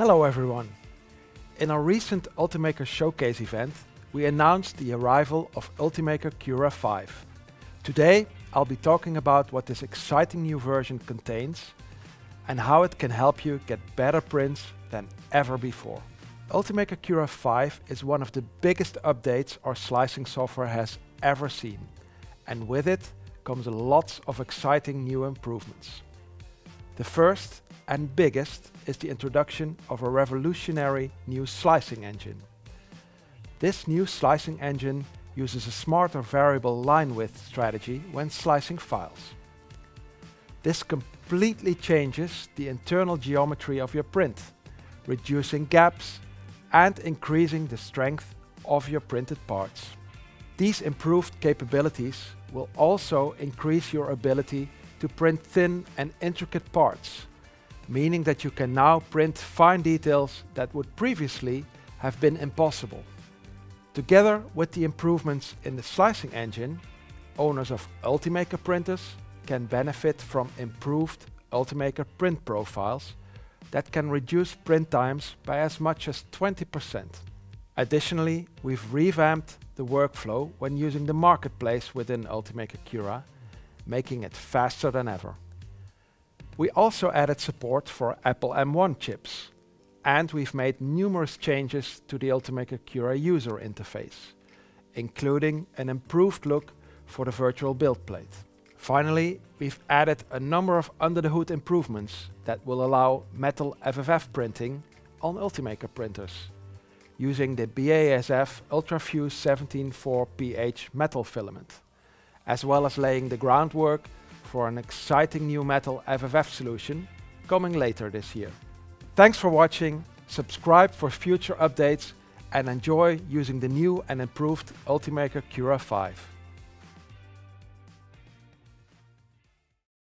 Hello everyone. In our recent Ultimaker Showcase event, we announced the arrival of Ultimaker Cura 5. Today, I'll be talking about what this exciting new version contains and how it can help you get better prints than ever before. Ultimaker Cura 5 is one of the biggest updates our slicing software has ever seen, and with it comes lots of exciting new improvements. The first and biggest is the introduction of a revolutionary new slicing engine. This new slicing engine uses a smarter variable line width strategy when slicing files. This completely changes the internal geometry of your print, reducing gaps and increasing the strength of your printed parts. These improved capabilities will also increase your ability to print thin and intricate parts, meaning that you can now print fine details that would previously have been impossible. Together with the improvements in the slicing engine, owners of Ultimaker printers can benefit from improved Ultimaker print profiles that can reduce print times by as much as 20%. Additionally, we've revamped the workflow when using the marketplace within Ultimaker Cura, making it faster than ever. We also added support for Apple M1 chips, and we've made numerous changes to the Ultimaker Cura user interface, including an improved look for the virtual build plate. Finally, we've added a number of under-the-hood improvements that will allow metal FFF printing on Ultimaker printers, using the BASF UltraFuse 174pH metal filament, as well as laying the groundwork for an exciting new metal FFF solution coming later this year. Thanks for watching, subscribe for future updates and enjoy using the new and improved Ultimaker Cura 5.